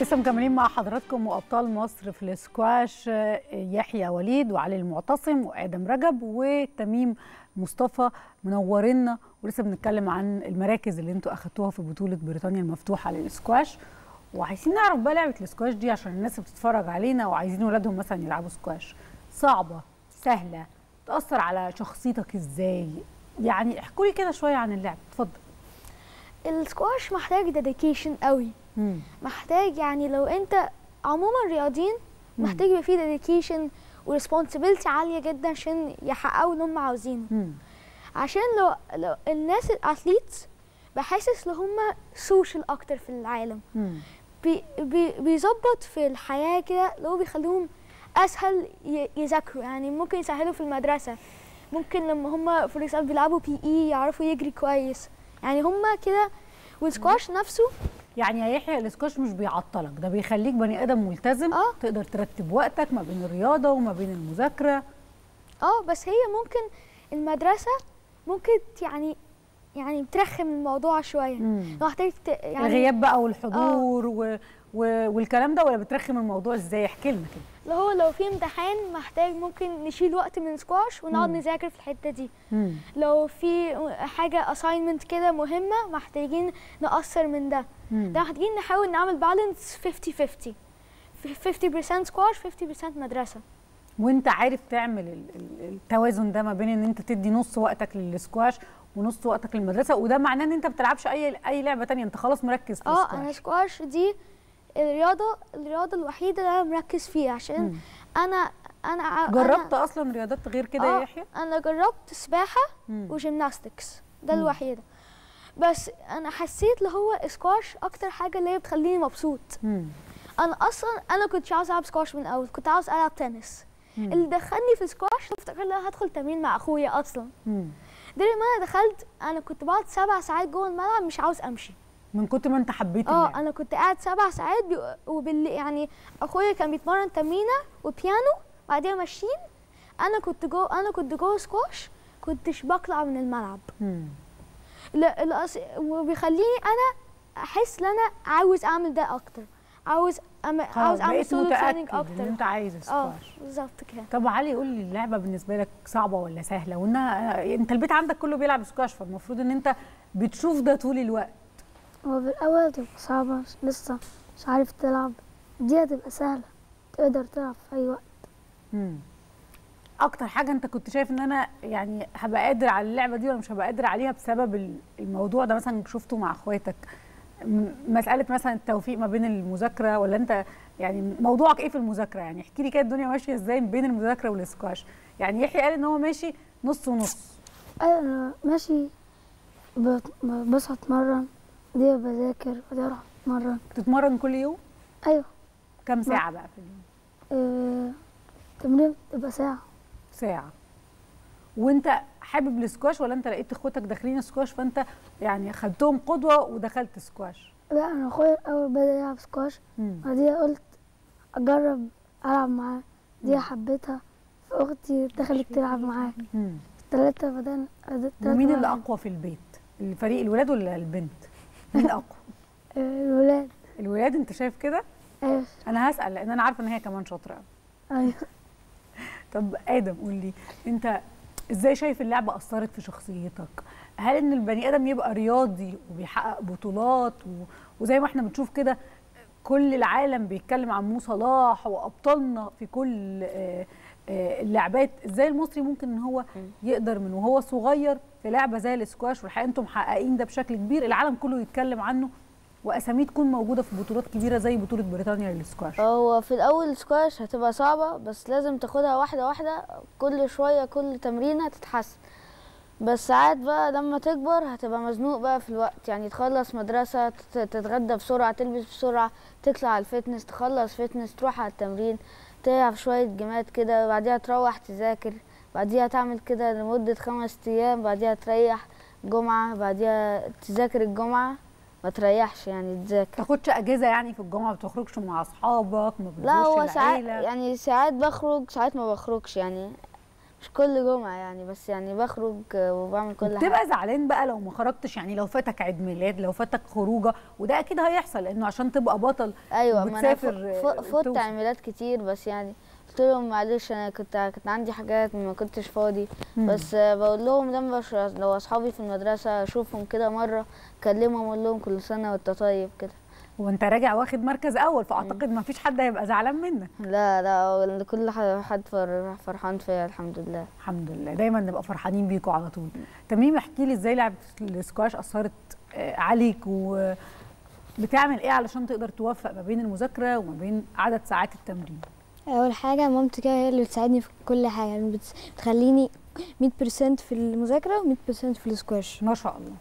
لسه مكملين مع حضراتكم وأبطال مصر في الاسكواش يحيى وليد وعلي المعتصم وآدم رجب وتميم مصطفى منورنا. ولسه بنتكلم عن المراكز اللي أنتوا أخدتوها في بطولة بريطانيا المفتوحة للاسكواش. وعايزين نعرف بقى لعبة الاسكواش دي عشان الناس بتتفرج علينا وعايزين ولادهم مثلا يلعبوا سكواش. صعبة سهلة تأثر على شخصيتك إزاي؟ يعني احكوا لي كده شوية عن اللعبه اتفضل. السكواش محتاج dedication قوي. محتاج يعني لو انت عموما رياضيين. محتاج يبقى فيه dedication و responsibility عالية جدا عشان يحققوا اللي هم عاوزينه. عشان لو, لو الناس الـ athletes بحسس إن هم social أكتر في العالم مم. بي بي بيظبط في الحياة كده اللي هو بيخليهم أسهل يذاكروا يعني ممكن يسهلوا في المدرسة ممكن لما هم في example بيلعبوا PE يعرفوا يجري كويس يعني هم كده والسكواش نفسه يعني يا يحيى الاسكواش مش بيعطلك ده بيخليك بني آدم ملتزم آه. تقدر ترتب وقتك ما بين الرياضة وما بين المذاكرة آه بس هي ممكن المدرسة ممكن يعني يعني بترخم الموضوع شوية. لو محتاج يعني الغياب بقى والحضور. و... والكلام ده ولا بترخم الموضوع إزاي؟ احكي لنا كده. اللي هو لو في امتحان محتاج ممكن نشيل وقت من السكواش ونقعد مم. نذاكر في الحتة دي. مم. لو في حاجة assignment كده مهمة محتاجين نقصر من ده. مم. ده محتاجين نحاول نعمل balance 50 50 50% سكواش 50% مدرسة. وانت عارف تعمل ال- ال- التوازن ده ما بين إن انت تدي نص وقتك للسكواش ونص وقتك للمدرسة وده معناه إن انت ما بتلعبش اي أي لعبة تانية انت خلاص مركز في آه أنا السكواش سكواش دي الرياضة الرياضة الوحيدة اللي أنا مركز فيها عشان مم. أنا أنا جربت أنا أصلا رياضات غير كده يا آه، يحيى أنا جربت سباحة. و gymnastics ده. الوحيدة بس أنا حسيت اللي هو سكواش أكتر حاجة اللي هي بتخليني مبسوط مم. أنا أصلا أنا كنت عاوز ألعب سكواش من الأول كنت عاوز ألعب تنس مم. اللي دخلني في سكواش افتكرت إن أنا هدخل تمرين مع أخويا أصلا. ده لما أنا دخلت أنا كنت بقعد سبع ساعات جوه الملعب مش عاوز أمشي من كتر ما انت حبيت آه اللعبة. أنا كنت قاعد سبع ساعات بي... وبال يعني أخويا كان بيتمرن تمرينة وبيانو بعدين ماشيين أنا كنت جو أنا كنت جوه سكواش كنتش بطلع من الملعب. مم. لا الأص... وبيخليني أنا أحس إن أنا عاوز أعمل ده أكتر. عاوز أم... خلاص عاوز أعمل solo training أكتر. أنت عايز آه السكواش بالظبط كده. طب علي قول لي اللعبة بالنسبة لك صعبة ولا سهلة؟ وانها أنت البيت عندك كله بيلعب سكواش فالمفروض إن أنت بتشوف ده طول الوقت. هو في الأول هتبقى صعبة لسه مش عارف تلعب. دي هتبقى سهلة تقدر تلعب في أي وقت. مم. أكتر حاجة أنت كنت شايف إن أنا يعني هبقى قادر على اللعبة دي ولا مش هبقى قادر عليها بسبب ال- الموضوع ده مثلا شفته مع أخواتك؟ م- مسألة مثلا التوفيق ما بين المذاكرة ولا أنت يعني موضوعك إيه في المذاكرة؟ يعني احكي لي كده الدنيا ماشية إزاي بين المذاكرة والسكواش. يعني يحيى قال إن هو ماشي نص ونص. أنا ماشي بصحى أتمرن دي بذاكر ودي أروح أتمرن. بتتمرن كل يوم؟ أيوة. كام ساعة بقى في اليوم؟ آه، تمرين تبقى ساعة. ساعة. وأنت حابب السكواش ولا أنت لقيت أخواتك داخلين سكواش فأنت يعني خدتهم قدوة ودخلت سكواش؟ لا أنا أخويا الأول بدأ يلعب سكواش. بعدين قلت أجرب ألعب معاه. دي حبيتها. فأختي دخلت تلعب معاه مم. التلاتة بدأنا ومين اللي. أقوى في البيت؟ الفريق الولاد ولا البنت؟ مين أقوى. آه، الولاد. الولاد أنت شايف كده؟ أيوة أنا هسأل لأن أنا عارفة إن هي كمان شاطرة. أيوة. طب آدم قول لي أنت إزاي شايف اللعبة أثرت في شخصيتك؟ هل إن البني آدم يبقى رياضي وبيحقق بطولات و... وزي ما إحنا بنشوف كده كل العالم بيتكلم عن مو صلاح وأبطالنا في كل آه، اللعبات إزاي المصري ممكن إن هو يقدر من وهو صغير في لعبة زي الاسكواش والحقيقة أنتم محققين ده بشكل كبير. العالم كله يتكلم عنه وأساميه تكون موجودة في بطولات كبيرة زي بطولة بريطانيا للسكواش. هو في الأول سكواش هتبقى صعبة بس لازم تاخدها واحدة واحدة. كل شوية كل تمرين هتتحسن. بس ساعات بقى لما تكبر هتبقى مزنوق بقى في الوقت. يعني تخلص مدرسة تت- تتغدى بسرعة تلبس بسرعة تطلع على ال fitness تخلص fitness تروح على التمرين. تلعب شوية جيمات كده بعديها تروح تذاكر بعديها تعمل كده لمدة خمس أيام بعديها تريح جمعة بعديها تذاكر الجمعة ما تريحش يعني تذاكر. تاخدش أجازة يعني في الجمعة ما بتخرجش مع أصحابك ما لا هو ساعات يعني ساعات بخرج ساعات ما بخرجش يعني. مش كل جمعة يعني بس يعني بخرج وبعمل كل حاجة. بتبقى زعلان بقى لو ما خرجتش يعني لو فاتك عيد ميلاد لو فاتك خروجة وده أكيد هيحصل لأنه عشان تبقى بطل أيوه ما أنا فوت توصل. عمليات كتير بس يعني قلت لهم معلش أنا كنت كنت عندي حاجات ما كنتش فاضي. بس آه، بقول لهم لما لو أصحابي في المدرسة أشوفهم كده مرة أكلمهم أقول لهم كل سنة وأنت طيب كده. وانت راجع واخد مركز أول فأعتقد ما فيش حد هيبقى زعلان منك. لا لا كل حد فر- فرحان فيا الحمد لله. الحمد لله. دايما نبقى فرحانين بيكوا على طول. تميم احكي لي إزاي لعبة السكواش أثرت آه، عليك وبتعمل إيه علشان تقدر توفق ما بين المذاكرة وما بين عدد ساعات التمرين؟ أول حاجة مامتي كده هي اللي بتساعدني في كل حاجة. يعني بت- بتخليني 100% في المذاكرة و100% في السكواش. ما شاء الله.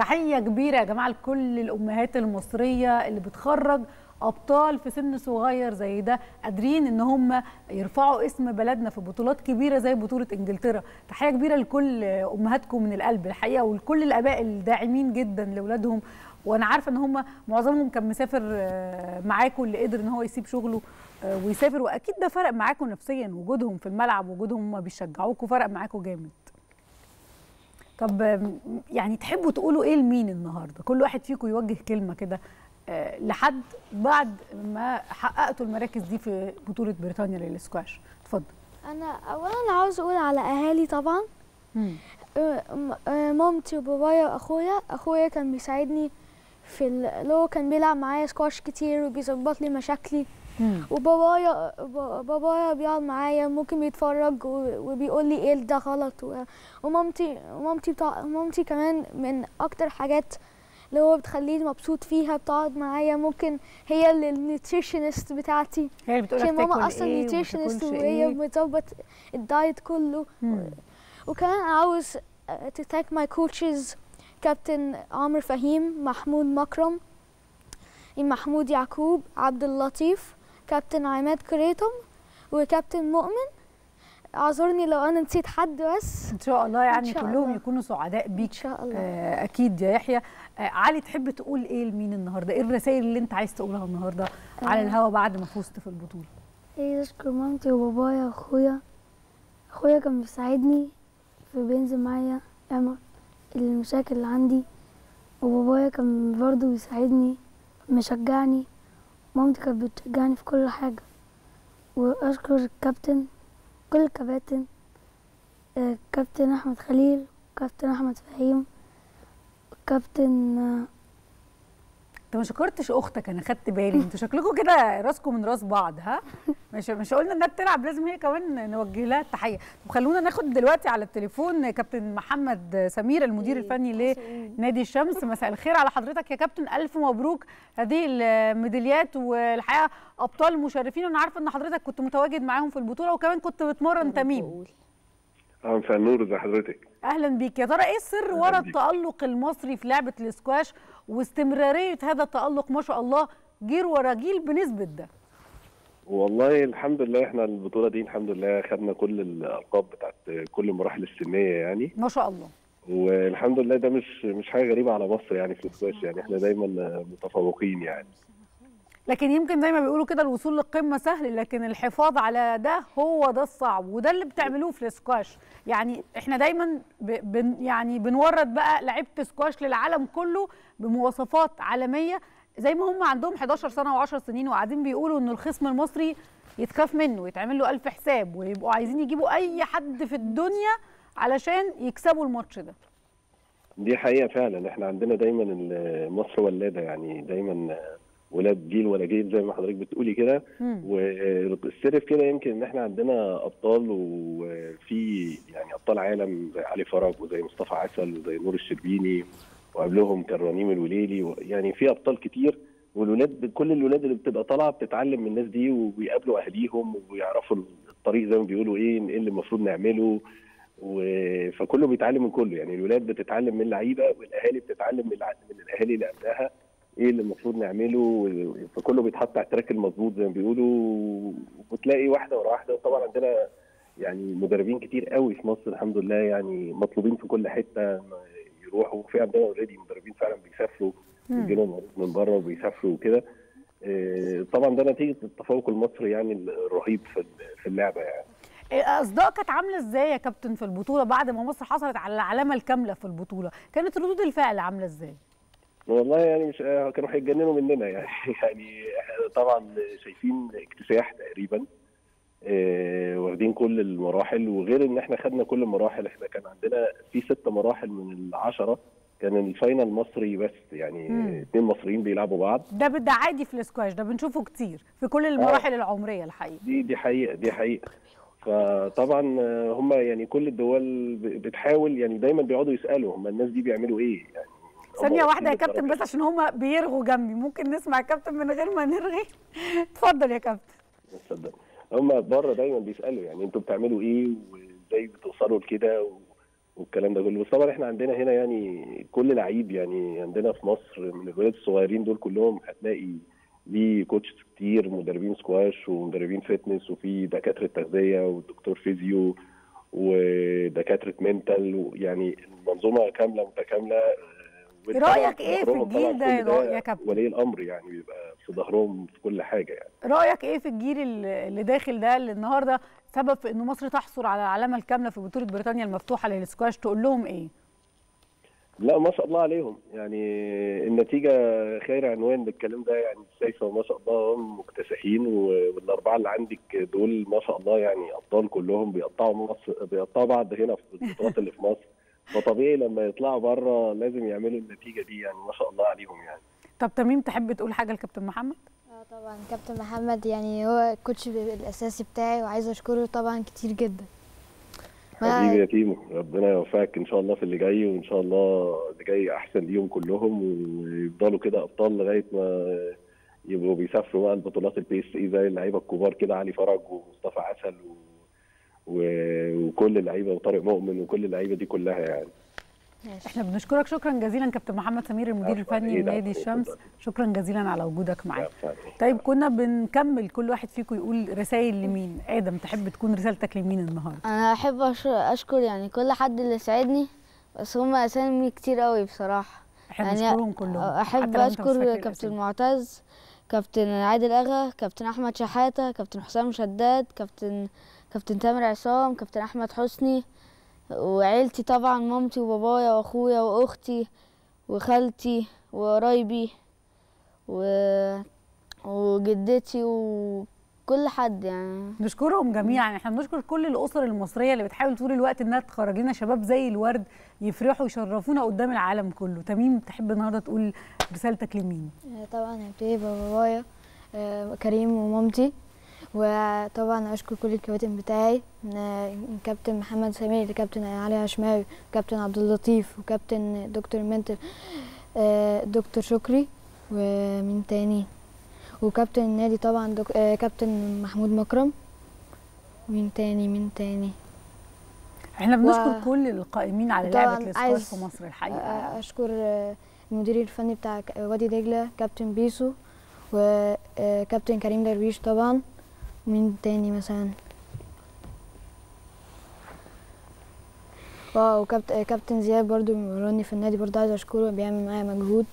تحية كبيرة يا جماعة لكل الأمهات المصرية اللي بتخرج أبطال في سن صغير زي ده قادرين إن هم يرفعوا اسم بلدنا في بطولات كبيرة زي بطولة إنجلترا. تحية كبيرة لكل أمهاتكم من القلب الحقيقة ولكل الآباء الداعمين جدا لأولادهم. وأنا عارفة إن هم معظمهم كان مسافر آه، معاكم اللي قدر إن هو يسيب شغله آه، ويسافر. وأكيد ده فرق معاكم نفسيا وجودهم في الملعب وجودهم هم بيشجعوكوا فرق معاكم جامد. طب يعني تحبوا تقولوا إيه لمين النهارده؟ كل واحد فيكم يوجه كلمة كده آه، لحد بعد ما حققتوا المراكز دي في بطولة بريطانيا للسكواش. اتفضل. أنا اولا عاوز أقول على أهالي طبعا. آه، آه، مامتي وبابايا وأخويا. أخويا كان بيساعدني في ال- اللي هو كان بيلعب معايا سكواش كتير وبيظبط لي مشاكلي. وبابايا بابايا بيقعد معايا ممكن بيتفرج و- وبيقول لي إيه ده غلط و- ومامتي مامتي بتاع مامتي كمان من أكتر حاجات اللي هو بتخليني مبسوط فيها بتقعد معايا ممكن هي اللي ال nutritionist بتاعتي. هي اللي بتقول ماما أصلا إيه nutritionist وهي إيه. بتظبط الدايت كله. مم. وكمان عاوز uh, to thank my coaches كابتن عمرو فهيم محمود مكرم محمود يعقوب عبد اللطيف. كابتن عماد كريتم وكابتن مؤمن. اعذرني لو أنا نسيت حد بس. إن شاء الله يعني شاء كلهم الله. يكونوا سعداء بيك. إن شاء الله. آه، أكيد يا يحيى. آه، علي تحب تقول إيه لمين النهارده؟ إيه الرسائل اللي أنت عايز تقولها النهارده على الهوا بعد ما فزت في البطولة؟ إيه أشكر مامتي وبابايا وأخويا. أخويا كان بيساعدني في بينزل معايا يعمل المشاكل اللي عندي. وبابايا كان برضه بيساعدني مشجعني. مامتي كانت بتشجعني في كل حاجة. وأشكر الكابتن كل الكباتن آه، كابتن أحمد خليل كابتن أحمد فهيم كابتن آه، انت ما شكرتش أختك أنا خدت بالي. أنتوا شكلكم كده راسكم من راس بعض ها؟ مش مش قلنا انها بتلعب لازم هي كمان نوجه لها التحية. طب خلونا ناخد دلوقتي على التليفون كابتن محمد سمير المدير الفني لنادي الشمس. مساء الخير على حضرتك يا كابتن. ألف مبروك. هذه الميداليات والحقيقة أبطال مشرفين. وأنا عارفة إن حضرتك كنت متواجد معاهم في البطولة وكمان كنت بتمرن تميم. آه مساء النور ازي حضرتك. أهلا بيك. يا ترى إيه السر ورا. التألق المصري في لعبة الاسكواش واستمرارية هذا التألق ما شاء الله جيل ورا جيل بنسبة ده؟ والله الحمد لله إحنا البطولة دي الحمد لله خدنا كل الألقاب بتاعت كل المراحل السنية يعني. ما شاء الله. والحمد لله ده مش مش حاجة غريبة على مصر يعني في السكواش يعني إحنا دايما متفوقين يعني. لكن يمكن زي ما بيقولوا كده الوصول للقمة سهل لكن الحفاظ على ده هو ده الصعب وده اللي بتعملوه في السكواش. يعني إحنا دايما. بن يعني بنورد بقى لعيبة سكواش للعالم كله بمواصفات عالمية. زي ما هم عندهم 11 سنة و10 سنين وقاعدين بيقولوا ان الخصم المصري يتخاف منه ويتعمل له ألف حساب ويبقوا عايزين يجيبوا أي حد في الدنيا علشان يكسبوا الماتش ده. دي حقيقة فعلا. إحنا عندنا دايما مصر ولادة يعني دايما ولاد جيل ولا جيل زي ما حضرتك بتقولي كده. مم. والسر في كده يمكن إن إحنا عندنا أبطال وفي يعني أبطال عالم زي علي فرج وزي مصطفى عسل وزي نور الشربيني وقبلهم كان رنيم الوليلي يعني في أبطال كتير. والولاد كل الولاد اللي بتبقى طالعة بتتعلم من الناس دي وبيقابلوا أهاليهم ويعرفوا الطريق زي ما بيقولوا إيه إيه اللي المفروض نعمله. و- فكله بيتعلم من كله. يعني الولاد بتتعلم من اللعيبه والأهالي بتتعلم من الع- من الأهالي اللي قبلها. إيه اللي المفروض نعمله فكله بيتحط على التراك المظبوط زي ما بيقولوا وتلاقي واحدة ورا واحدة. وطبعا عندنا يعني مدربين كتير قوي في مصر الحمد لله يعني مطلوبين في كل حتة يروحوا. في عندنا اوريدي مدربين فعلا بيسافروا. بيجي لهم من بره وبيسافروا وكده. آه، طبعا ده نتيجة التفوق المصري يعني الرهيب في في اللعبة يعني. الاصداء كانت عاملة إزاي يا كابتن في البطولة بعد ما مصر حصلت على العلامة الكاملة في البطولة؟ كانت ردود الفعل عاملة إزاي؟ والله يعني مش آه، كانوا هيتجننوا مننا يعني. يعني إحنا طبعا شايفين اكتساح تقريبا آه، واخدين كل المراحل وغير إن إحنا خدنا كل المراحل إحنا كان عندنا في ست مراحل من العشرة كان ال final مصري بس يعني مم. اثنين مصريين بيلعبوا بعض. ده ده عادي في الاسكواش ده بنشوفه كتير في كل المراحل العمرية الحقيقة. دي دي حقيقة دي حقيقة. فطبعا آه، هم يعني كل الدول بتحاول يعني دايما بيقعدوا يسألوا هم الناس دي بيعملوا إيه يعني ثانية واحدة يا كابتن بس عشان هما بيرغوا جنبي. ممكن نسمع يا كابتن من غير ما نرغي؟ اتفضل يا كابتن. تصدق هم بره دايما بيسألوا يعني أنتوا بتعملوا إيه وازاي بتوصلوا لكده و- والكلام ده كله. بس طبعا إحنا عندنا هنا يعني كل لعيب يعني عندنا في مصر من الولاد الصغيرين دول كلهم هتلاقي ليه coach كتير مدربين سكواش ومدربين fitness وفي دكاترة تغذية ودكتور physio ودكاترة mental يعني المنظومة كاملة متكاملة. رأيك إيه في الجيل ده؟ يا- كابتن؟ ولي الأمر يعني بيبقى في ظهرهم في كل حاجة يعني. رأيك إيه في الجيل اللي داخل ده اللي النهارده سبب في ان مصر تحصل على العلامة الكاملة في بطولة بريطانيا المفتوحة للسكواش تقول لهم إيه؟ لا ما شاء الله عليهم. يعني النتيجة خير عنوان للكلام ده يعني شايفة ما شاء الله هم مكتسحين والأربعة اللي عندك دول ما شاء الله يعني أبطال كلهم بيقطعوا مصر بيقطعوا بعض هنا في البطولات اللي في مصر. فطبيعي لما يطلعوا بره لازم يعملوا النتيجة دي يعني ما شاء الله عليهم يعني. طب تميم تحب تقول حاجة لكابتن محمد؟ آه طبعا. كابتن محمد يعني هو ال coach الأساسي بتاعي وعايز أشكره طبعا كتير جدا. حبيبي يا تيمو ربنا يوفقك إن شاء الله في اللي جاي وإن شاء الله اللي جاي أحسن ليهم كلهم ويفضلوا كده أبطال لغاية ما يبقوا بيسافروا بقى البطولات ال PSA زي اللعيبة الكبار كده علي فرج ومصطفى عسل و... و... وكل اللعيبة وطارق مؤمن وكل اللعيبة دي كلها يعني. إحنا بنشكرك. شكرا جزيلا كابتن محمد سمير المدير الفني إيه؟ لنادي الشمس. شكرا جزيلا على وجودك معانا. يعني. طيب كنا بنكمل كل واحد فيكم يقول رسائل لمين؟ آدم تحب تكون رسالتك لمين النهارده؟ أنا أحب أش- أشكر يعني كل حد اللي ساعدني بس هم أسامي كتير قوي بصراحة. يعني كلهم. أحب حتى لو أنت مش أشكر كابتن. معتز كابتن عادل إغا كابتن أحمد شحاتة كابتن حسام شداد كابتن كابتن تامر عصام كابتن أحمد حسني وعيلتي طبعا مامتي وبابايا وأخويا وأختي وخالتي وقرايبي و... وجدتي وكل حد يعني. نشكرهم جميعا. إحنا بنشكر كل الأسر المصرية اللي بتحاول طول الوقت إنها تخرج لنا شباب زي الورد يفرحوا ويشرفونا قدام العالم كله. تميم تحب النهارده تقول رسالتك لمين؟ طبعا هبتدي ببابايا آه، كريم ومامتي. وطبعا أشكر كل الكباتن بتاعي من كابتن محمد سمير كابتن علي هشماوي كابتن عبد اللطيف وكابتن دكتور منتل آه، دكتور شكري ومين تاني؟ وكابتن النادي طبعا دك... آه، كابتن محمود مكرم. مين تاني؟ مين تاني؟ إحنا بنشكر و- كل القائمين على لعبة الاسكواش في مصر الحقيقة. آه، أشكر المدير الفني بتاع وادي دجلة كابتن بيسو وكابتن كريم درويش طبعا. مين تاني مثلا؟ آه وكابتن كابتن زياد برضو بيمرني في النادي برضو عايز أشكره بيعمل معايا مجهود.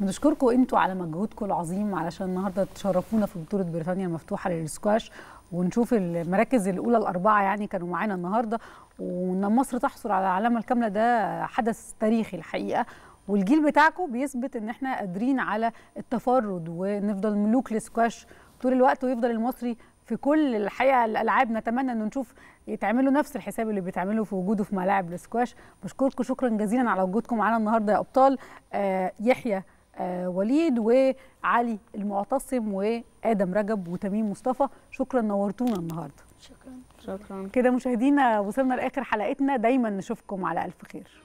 بنشكركم أنتوا على مجهودكم العظيم علشان النهارده تشرفونا في بطولة بريطانيا المفتوحة للسكواش. ونشوف المراكز الأولى الأربعة يعني كانوا معانا النهارده. وإن مصر تحصل على العلامة الكاملة ده حدث تاريخي الحقيقة. والجيل بتاعكم بيثبت إن إحنا قادرين على التفرد ونفضل ملوك للسكواش طول الوقت ويفضل المصري في كل الحقيقة الألعاب نتمنى ان نشوف يتعملوا نفس الحساب اللي بيتعملوا في وجوده في ملاعب السكواش. بشكركم شكرا جزيلا على وجودكم معانا النهارده يا أبطال. آه يحيى آه وليد وعلي المعتصم وآدم رجب وتميم مصطفى. شكرا نورتونا النهارده. شكرا. كده مشاهدينا وصلنا لآخر حلقتنا. دايما نشوفكم على ألف خير.